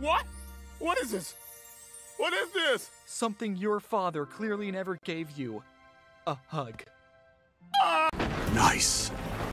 What? What is this? What is this? Something your father clearly never gave you. A hug. Ah! Nice.